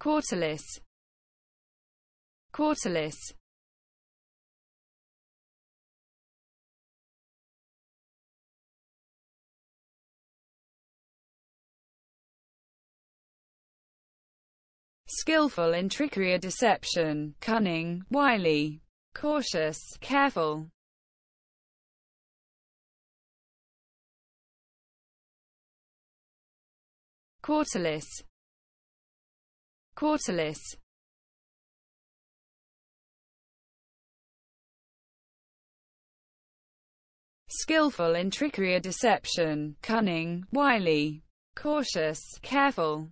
Cautelous. Cautelous. skillful in trickery or deception, cunning, wily, cautious, careful. Cautelous. Cautelous. Skillful in trickery or deception, cunning, wily, cautious, careful.